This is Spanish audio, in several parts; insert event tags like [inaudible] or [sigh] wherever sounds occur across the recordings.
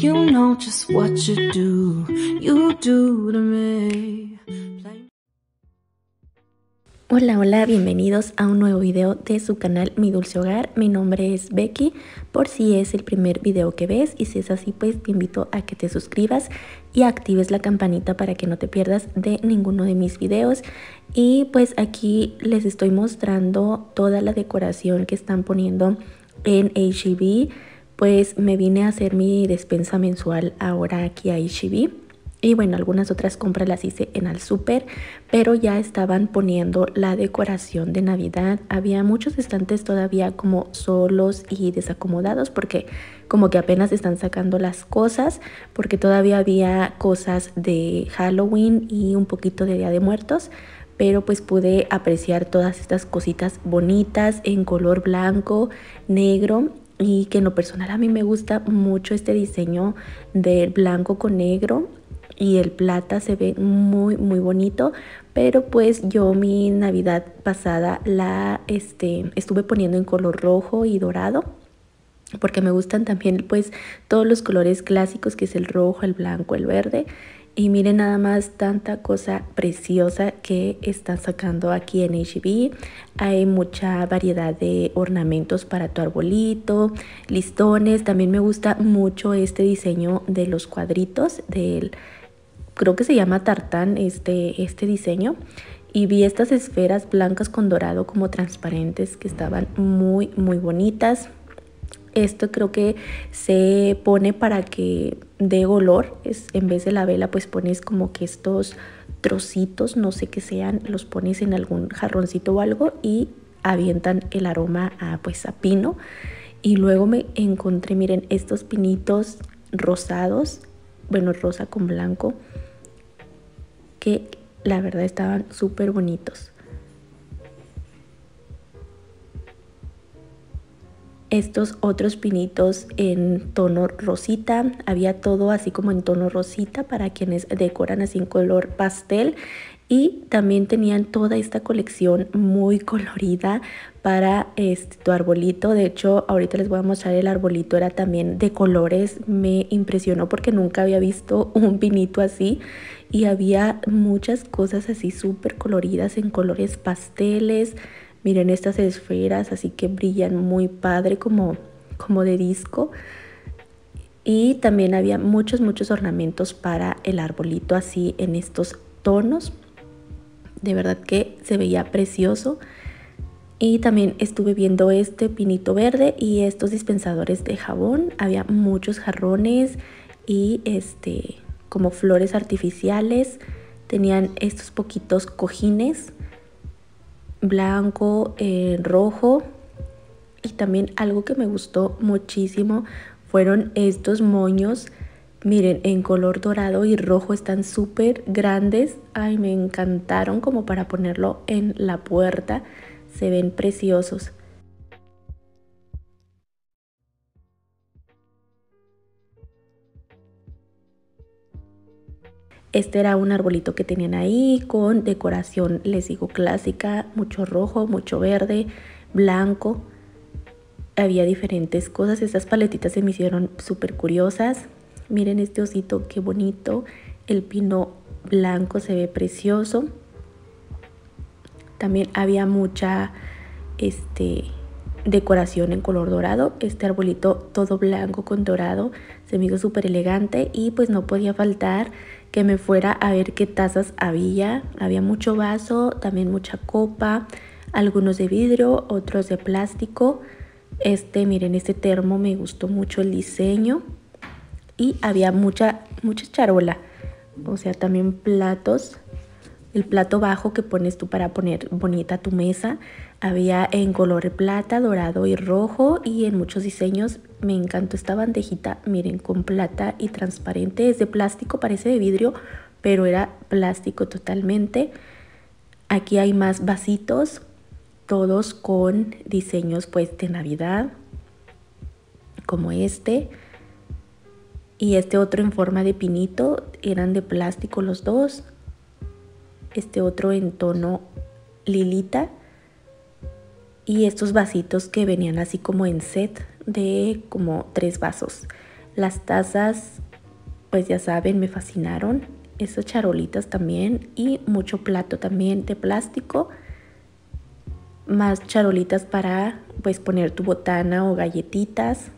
You know just what you do, you do to me. Hola, hola, bienvenidos a un nuevo video de su canal Mi Dulce Hogar. Mi nombre es Becky, por si es el primer video que ves y si es así pues te invito a que te suscribas y actives la campanita para que no te pierdas de ninguno de mis videos. Y pues aquí les estoy mostrando toda la decoración que están poniendo en HEB. Pues me vine a hacer mi despensa mensual ahora aquí a HEB y bueno, algunas otras compras las hice en el súper, pero ya estaban poniendo la decoración de Navidad. Había muchos estantes todavía como solos y desacomodados porque como que apenas están sacando las cosas, porque todavía había cosas de Halloween y un poquito de Día de Muertos, pero pues pude apreciar todas estas cositas bonitas en color blanco, negro y que en lo personal a mí me gusta mucho este diseño de blanco con negro y el plata se ve muy muy bonito pero pues yo mi navidad pasada la este estuve poniendo en color rojo y dorado porque me gustan también pues todos los colores clásicos que es el rojo el blanco el verde y miren nada más tanta cosa preciosa que están sacando aquí en HB. Hay mucha variedad de ornamentos para tu arbolito, listones. También me gusta mucho este diseño de los cuadritos del creo que se llama tartán este, este diseño. Y vi estas esferas blancas con dorado como transparentes que estaban muy, muy bonitas. Esto creo que se pone para que dé olor. Es, en vez de la vela, pues pones como que estos trocitos, no sé qué sean, los pones en algún jarroncito o algo y avientan el aroma a, pues, a pino. Y luego me encontré, miren, estos pinitos rosados, bueno, rosa con blanco que la verdad estaban súper bonitos. Estos otros pinitos en tono rosita, había todo así como en tono rosita para quienes decoran así en color pastel y también tenían toda esta colección muy colorida para este, tu arbolito. De hecho, ahorita les voy a mostrar el arbolito, era también de colores. Me impresionó porque nunca había visto un pinito así y había muchas cosas así súper coloridas en colores pasteles. Miren estas esferas así que brillan muy padre como, como de disco. Y también había muchos, muchos ornamentos para el arbolito así en estos tonos. De verdad que se veía precioso. Y también estuve viendo este pinito verde y estos dispensadores de jabón. Había muchos jarrones y este como flores artificiales. Tenían estos poquitos cojines blanco, eh, rojo. Y también algo que me gustó muchísimo fueron estos moños Miren, en color dorado y rojo están súper grandes. Ay, me encantaron como para ponerlo en la puerta. Se ven preciosos. Este era un arbolito que tenían ahí con decoración, les digo, clásica, mucho rojo, mucho verde, blanco. Había diferentes cosas. Estas paletitas se me hicieron súper curiosas. Miren este osito, qué bonito. El pino blanco se ve precioso. También había mucha este, decoración en color dorado. Este arbolito todo blanco con dorado se me hizo súper elegante y pues no podía faltar que me fuera a ver qué tazas había. Había mucho vaso, también mucha copa, algunos de vidrio, otros de plástico. Este, miren, este termo me gustó mucho el diseño y había mucha, mucha charola, o sea, también platos. El plato bajo que pones tú para poner bonita tu mesa. Había en color plata, dorado y rojo y en muchos diseños. Me encantó esta bandejita, miren, con plata y transparente. Es de plástico, parece de vidrio, pero era plástico totalmente. Aquí hay más vasitos, todos con diseños pues de Navidad, como este y este otro en forma de pinito, eran de plástico los dos. Este otro en tono lilita y estos vasitos que venían así como en set de como tres vasos. Las tazas, pues ya saben, me fascinaron. Esas charolitas también y mucho plato también de plástico. Más charolitas para pues poner tu botana o galletitas.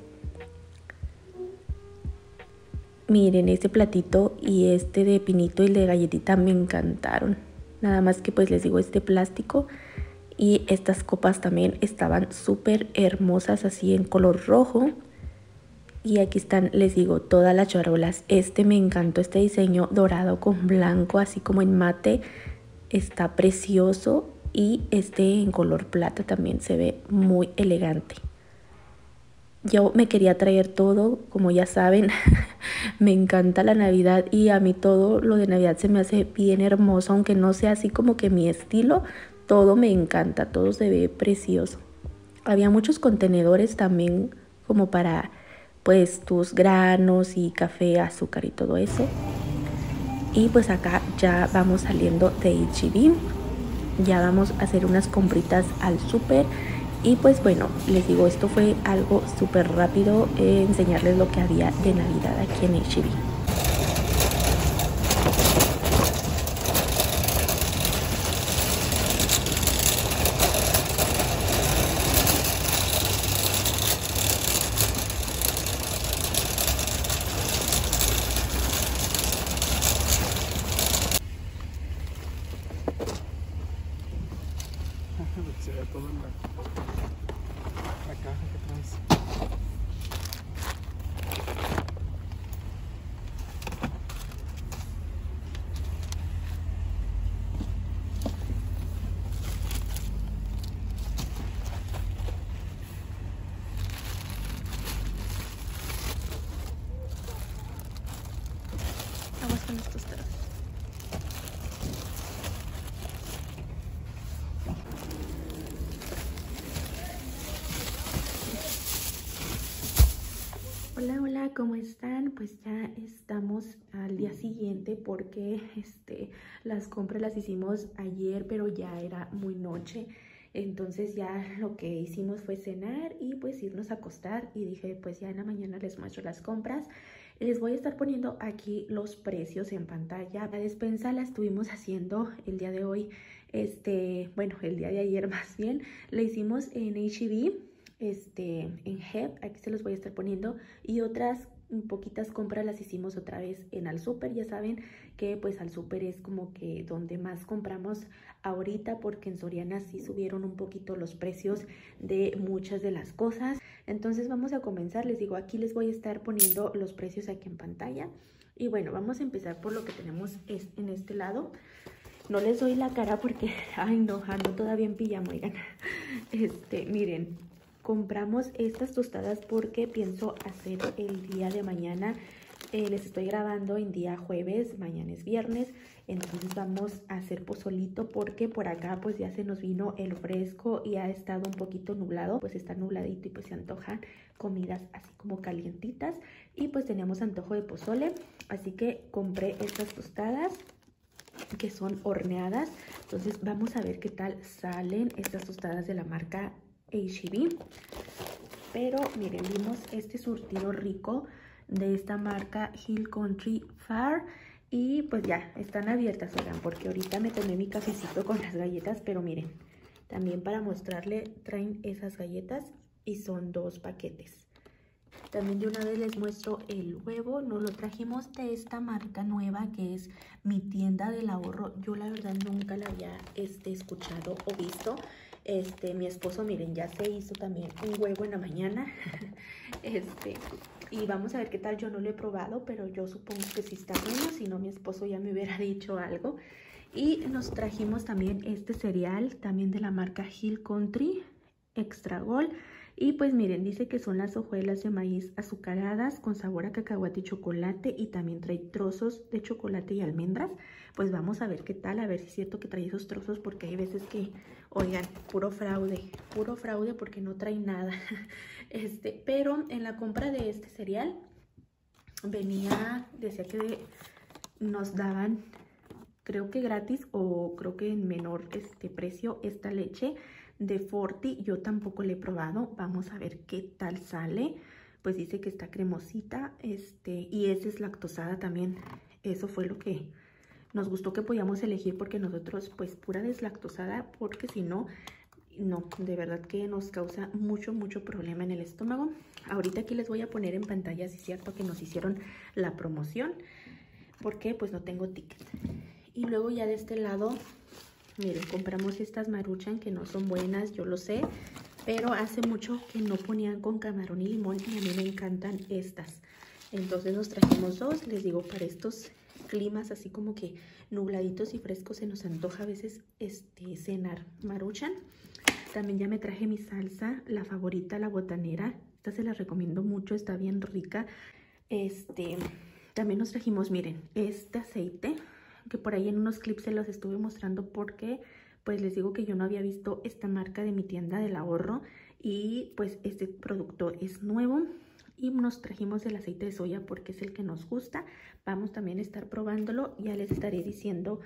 Miren, este platito y este de pinito y de galletita me encantaron. Nada más que pues les digo este plástico y estas copas también estaban súper hermosas así en color rojo. Y aquí están, les digo, todas las charolas. Este me encantó, este diseño dorado con blanco, así como en mate. Está precioso y este en color plata también se ve muy elegante. Yo me quería traer todo, como ya saben, [laughs] me encanta la Navidad y a mí todo lo de Navidad se me hace bien hermoso, aunque no sea así como que mi estilo, todo me encanta, todo se ve precioso. Había muchos contenedores también como para pues tus granos y café, azúcar y todo eso. Y pues acá ya vamos saliendo de. E ya vamos a hacer unas compritas al súper y pues bueno, les digo, esto fue algo súper rápido, eh, enseñarles lo que había de Navidad aquí en HB. ¿Cómo están? Pues ya estamos al día siguiente porque este, las compras las hicimos ayer, pero ya era muy noche. Entonces ya lo que hicimos fue cenar y pues irnos a acostar y dije pues ya en la mañana les muestro las compras. Les voy a estar poniendo aquí los precios en pantalla. La despensa la estuvimos haciendo el día de hoy, este, bueno, el día de ayer [laughs] más bien. La hicimos en HB este, en HEP, aquí se los voy a estar poniendo, y otras poquitas compras las hicimos otra vez en Al Super, ya saben que pues Al Super es como que donde más compramos ahorita porque en Soriana sí subieron un poquito los precios de muchas de las cosas. Entonces vamos a comenzar, les digo, aquí les voy a estar poniendo los precios aquí en pantalla. Y bueno, vamos a empezar por lo que tenemos en este lado. No les doy la cara porque, [laughs] ay no, ando todavía en pijama, oigan. Este, miren, compramos estas tostadas porque pienso hacer el día de mañana. Eh, les estoy grabando en día jueves, mañana es viernes, entonces vamos a hacer pozolito porque por acá pues ya se nos vino el fresco y ha estado un poquito nublado, pues está nubladito y pues se antojan comidas así como calientitas y pues teníamos antojo de pozole, así que compré estas tostadas que son horneadas, entonces vamos a ver qué tal salen estas tostadas de la marca HEB. Pero miren, vimos este surtido rico de esta marca Hill Country Far. Y pues ya, están abiertas, oigan, porque ahorita me tomé mi cafecito con las galletas. Pero miren, también para mostrarle traen esas galletas y son dos paquetes. También de una vez les muestro el huevo. Nos lo trajimos de esta marca nueva que es mi tienda del ahorro. Yo la verdad nunca la había este, escuchado o visto. Este, mi esposo, miren, ya se hizo también un huevo en la mañana. [laughs] este, y vamos a ver qué tal. Yo no lo he probado, pero yo supongo que sí está bueno. Si no, mi esposo ya me hubiera [laughs] dicho algo. Y nos trajimos también este cereal, también de la marca Hill Country Extra Gold. Y pues miren, dice que son las hojuelas de maíz azucaradas con sabor a cacahuate y chocolate y también trae trozos de chocolate y almendras. Pues vamos a ver qué tal, a ver si es cierto que trae esos trozos porque hay veces que, oigan, puro fraude, puro fraude porque no trae nada. [laughs] Este, pero en la compra de este cereal venía, decía que nos daban creo que gratis o creo que en menor este precio esta leche de Forti. Yo tampoco la he probado. Vamos a ver qué tal sale. pues dice que está cremosita, este, y es deslactosada también. Eso fue lo que nos gustó que podíamos elegir porque nosotros, pues pura deslactosada, porque si no, no, de verdad que nos causa mucho, mucho problema en el estómago. Ahorita aquí les voy a poner en pantalla, si es cierto que nos hicieron la promoción, porque pues no tengo ticket. Y luego ya de este lado, miren, compramos estas maruchan que no son buenas, yo lo sé, pero hace mucho que no ponían con camarón y limón y a mí me encantan estas. Entonces nos trajimos dos, les digo, para estos climas así como que nubladitos y frescos se nos antoja a veces este cenar maruchan. También ya me traje mi salsa, la favorita, la botanera. Esta se la recomiendo mucho, está bien rica. Este, también nos trajimos, miren, este aceite, que por ahí en unos clips se los estuve mostrando porque, pues les digo que yo no había visto esta marca de mi tienda del ahorro. Y pues este producto es nuevo y nos trajimos el aceite de soya porque es el que nos gusta. Vamos también a estar probándolo, ya les estaré diciendo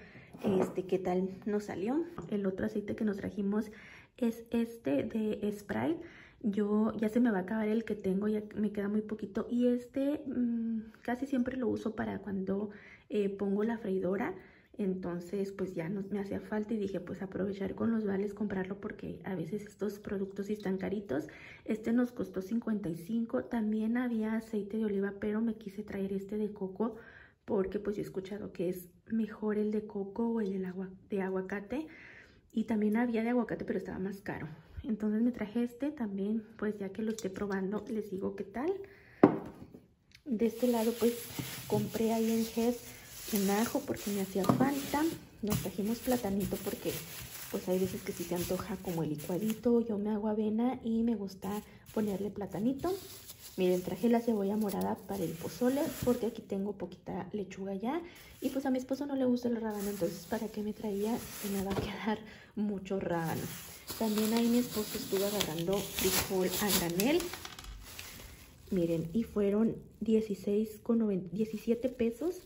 este qué tal nos salió. El otro aceite que nos trajimos es este de Sprite. Yo ya se me va a acabar el que tengo, ya me queda muy poquito. Y este mmm, casi siempre lo uso para cuando eh, pongo la freidora. Entonces, pues ya no, me hacía falta y dije, pues aprovechar con los vales, comprarlo porque a veces estos productos están caritos. Este nos costó 55. También había aceite de oliva, pero me quise traer este de coco porque pues yo he escuchado que es mejor el de coco o el agua, de aguacate. Y también había de aguacate, pero estaba más caro. Entonces me traje este también, pues ya que lo esté probando, les digo qué tal. De este lado, pues compré ahí en Head un ajo porque me hacía falta. Nos trajimos platanito porque pues hay veces que si se antoja como el licuadito. Yo me hago avena y me gusta ponerle platanito. Miren, traje la cebolla morada para el pozole porque aquí tengo poquita lechuga ya. Y pues a mi esposo no le gusta el rábano, entonces ¿para qué me traía? Se me va a quedar mucho rábano. También ahí mi esposo estuvo agarrando frijol a granel. Miren, y fueron 16 con 17 pesos.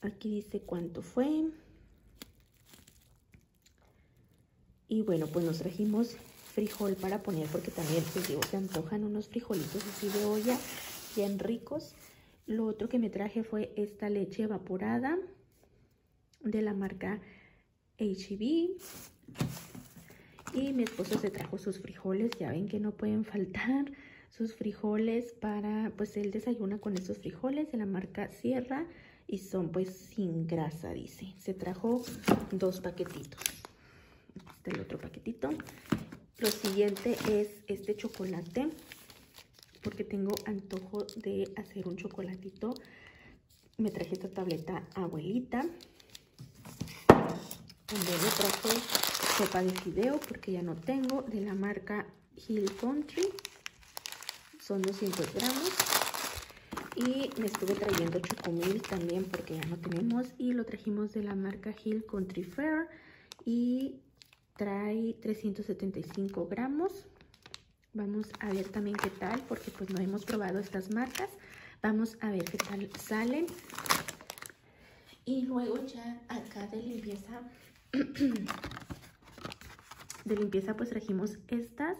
Aquí dice cuánto fue. Y bueno, pues nos trajimos frijol para poner porque también, pues digo, se antojan unos frijolitos así de olla bien ricos. Lo otro que me traje fue esta leche evaporada de la marca. E y mi esposo se trajo sus frijoles, ya ven que no pueden faltar sus frijoles para, pues él desayuna con estos frijoles de la marca Sierra y son pues sin grasa, dice. Se trajo dos paquetitos. Este es el otro paquetito. Lo siguiente es este chocolate, porque tengo antojo de hacer un chocolatito. Me traje esta tableta abuelita. También me traje sopa de fideo, porque ya no tengo, de la marca Hill Country. Son 200 gramos. Y me estuve trayendo chocomil también, porque ya no tenemos. Y lo trajimos de la marca Hill Country Fair. Y trae 375 gramos. Vamos a ver también qué tal, porque pues no hemos probado estas marcas. Vamos a ver qué tal salen. Y luego ya acá de limpieza, [clears throat] de limpieza pues trajimos estas.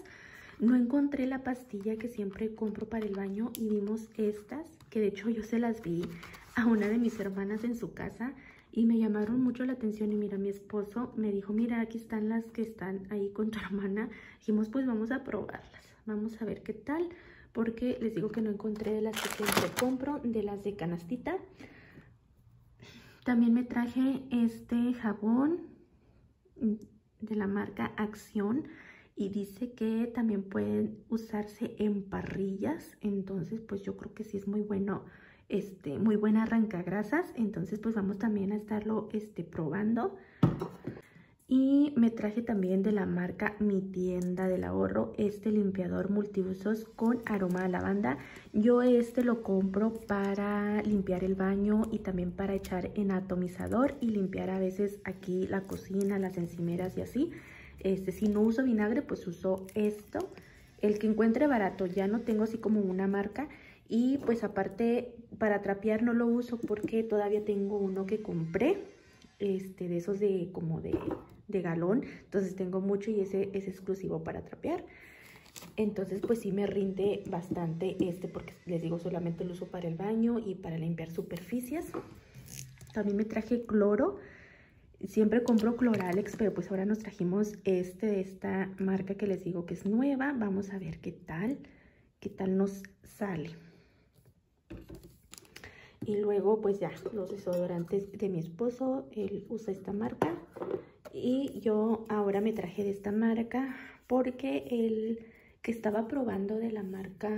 No encontré la pastilla que siempre compro para el baño y vimos estas, que de hecho yo se las vi a una de mis hermanas en su casa y me llamaron mucho la atención y mira, mi esposo me dijo, mira, aquí están las que están ahí con tu [laughs] hermana. Dijimos, pues vamos a probarlas, vamos a ver qué tal, porque les digo que no encontré de las que siempre compro, de las de canastita. También me traje este jabón de la marca Acción y dice que también pueden usarse en parrillas, entonces pues yo creo que sí es muy bueno este, muy buena arrancagrasas. Entonces, pues vamos también a estarlo este, probando. Y me traje también de la marca Mi Tienda del Ahorro este limpiador multiusos con aroma a lavanda. Yo este lo compro para limpiar el baño y también para echar en atomizador y limpiar a veces aquí la cocina, las encimeras y así. Este, si no uso vinagre, pues uso esto. El que encuentre barato, ya no tengo así como una marca. Y pues aparte para trapear no lo uso porque todavía tengo uno que compré, este, de esos de como de, de galón. Entonces tengo mucho y ese es exclusivo para trapear. Entonces, pues sí me rinde bastante este porque les digo, solamente lo uso para el baño y para limpiar superficies. También me traje cloro. Siempre compro Cloralex, pero pues ahora nos trajimos este de esta marca que les digo que es nueva. Vamos a ver qué tal, qué tal nos sale. Y luego pues ya los desodorantes de mi esposo, él usa esta marca. Y yo ahora me traje de esta marca porque el que estaba probando de la marca...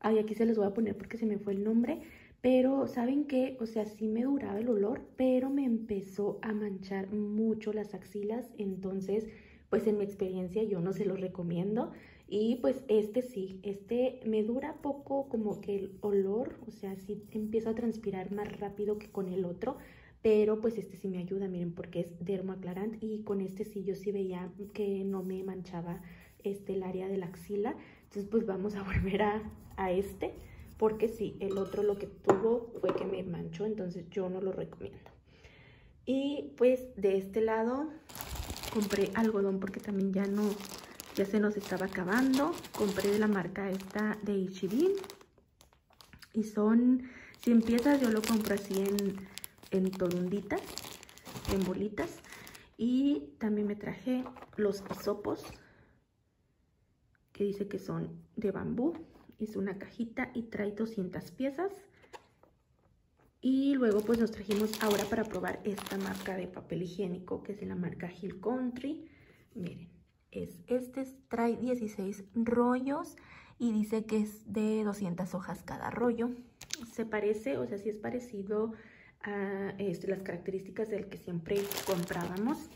Ay, aquí se les voy a poner porque se me fue el nombre. Pero, ¿saben qué? O sea, sí me duraba el olor, pero me empezó a manchar mucho las axilas. Entonces, pues en mi experiencia yo no se los recomiendo. Y pues este sí, este me dura poco como que el olor, o sea, sí empiezo a transpirar más rápido que con el otro. Pero pues este sí me ayuda, miren, porque es dermoaclarante y con este sí yo sí veía que no me manchaba este, el área de la axila. Entonces pues vamos a [laughs] volver a, a este porque sí, el otro lo que tuvo fue que me manchó, entonces yo no lo recomiendo. Y pues de este lado compré algodón porque también ya no, ya se nos estaba acabando. Compré de la marca esta de H&B y son 100 piezas, yo lo compro así en, en torunditas, en bolitas. Y también me traje los hisopos que dice que son de bambú es una cajita y trae 200 piezas. Y luego pues nos trajimos ahora para probar esta marca de papel higiénico que es de la marca Hill Country. Miren, es este trae 16 rollos y dice que es de 200 hojas cada rollo. Se parece, o sea, sí es parecido a este, las características del que siempre comprábamos.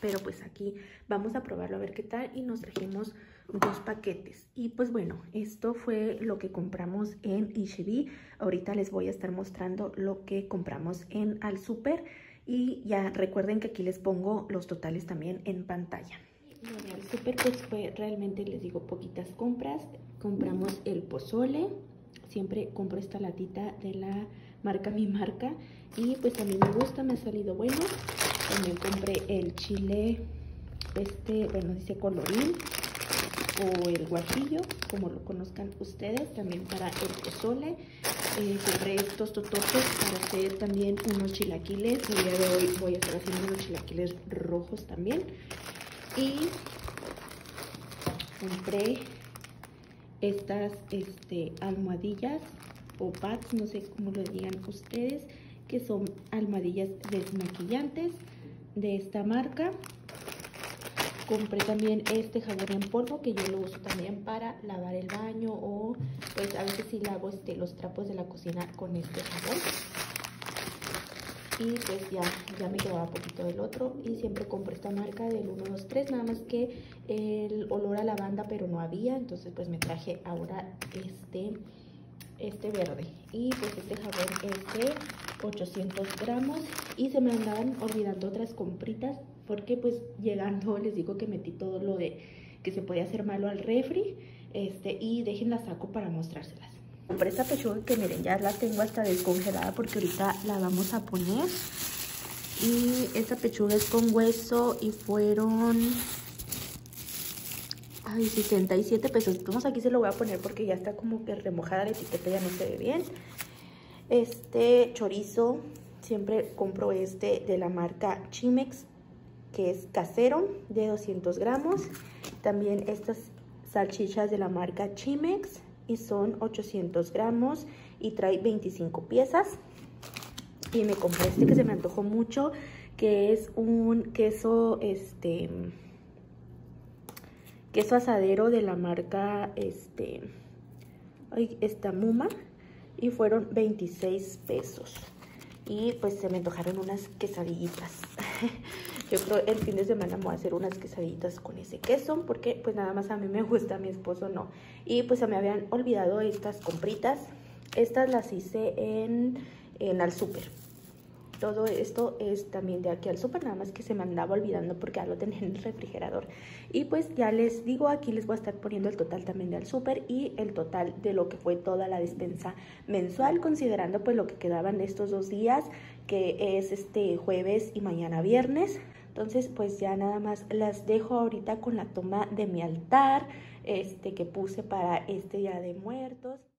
Pero pues aquí vamos a probarlo a ver qué tal y nos trajimos dos paquetes. Y pues bueno, esto fue lo que compramos en Ishibi. Ahorita les voy a estar mostrando lo que compramos en Al Super. Y ya recuerden que aquí les pongo los totales también en pantalla. Bueno, al Super pues fue realmente, les digo, poquitas compras. Compramos el pozole. Siempre compro esta latita de la marca Mi Marca. Y pues a mí me gusta, me ha salido bueno. También compré el chile, este, bueno, dice colorín o el guajillo, como lo conozcan ustedes, también para el pozole. Eh, compré estos tototes para hacer también unos chilaquiles. El día de hoy voy a estar haciendo unos chilaquiles rojos también. Y compré estas este, almohadillas o pads, no sé cómo lo digan ustedes, que son almohadillas desmaquillantes de esta marca. Compré también este jabón en polvo que yo lo uso también para lavar el baño o pues a veces sí lavo este, los trapos de la cocina con este jabón. Y pues ya, ya me quedaba poquito del otro y siempre compro esta marca del 123, nada más que el olor a lavanda pero no había, entonces pues me traje ahora este, este verde. Y pues este jabón es de 800 gramos y se me andaban olvidando otras compritas porque pues llegando [laughs] les digo que metí todo lo de que se podía hacer malo al refri este, y déjenla saco para mostrárselas. Compré esta pechuga que miren, ya la tengo hasta descongelada porque ahorita la vamos a poner. Y esta pechuga es con hueso y fueron... Ay, 67 pesos. Entonces aquí se lo voy a poner porque ya está como que remojada la etiqueta, ya no se ve bien. Este chorizo, siempre compro este de la marca Chimex que es casero de 200 gramos. También estas salchichas de la marca Chimex y son 800 gramos y trae 25 piezas. Y me compré este que se me antojó mucho, que es un queso, este, queso asadero de la marca, este, esta Muma. Y fueron 26 pesos. Y pues se me antojaron unas quesadillitas. [laughs] Yo creo el fin de semana me voy a hacer unas quesadillitas con ese queso porque pues nada más a mí me gusta, a mi esposo no. Y pues se me habían olvidado estas compritas. Estas las hice en, en al super. Todo esto es también de aquí al super, nada más que se me andaba olvidando porque ya lo tenía en el refrigerador. Y pues ya les digo, aquí les voy a estar poniendo el total también de al super y el total de lo que fue toda la despensa mensual, considerando pues lo que quedaban estos dos días, que es este jueves y mañana viernes Entonces, pues ya nada más las dejo ahorita con la toma de mi altar, este que puse para este Día de Muertos.